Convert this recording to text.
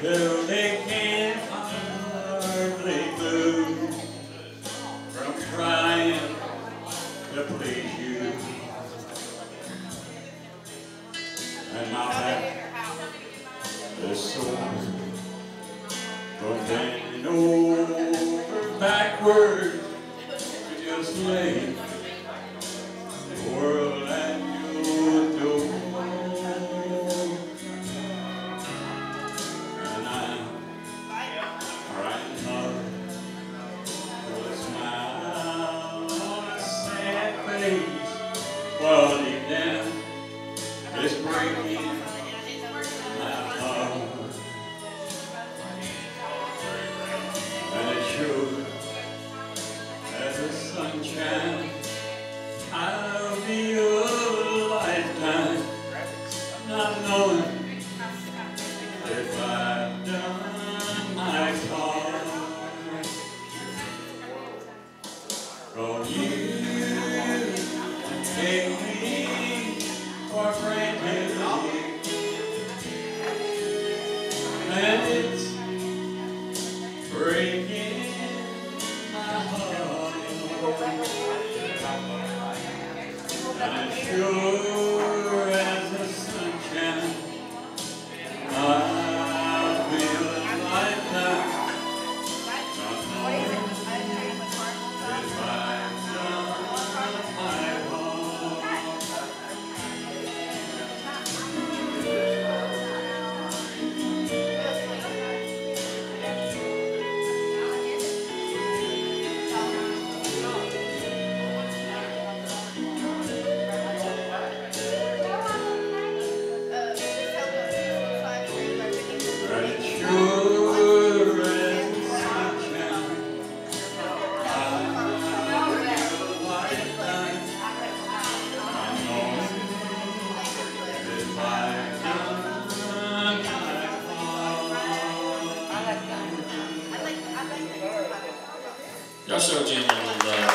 till they can hardly move from trying to please you. And my back the sore from bending over backward to just lay the sunshine I'll be your lifetime Not knowing if I've done my part From you take me for granted I'm sure. Хорошего дня, да.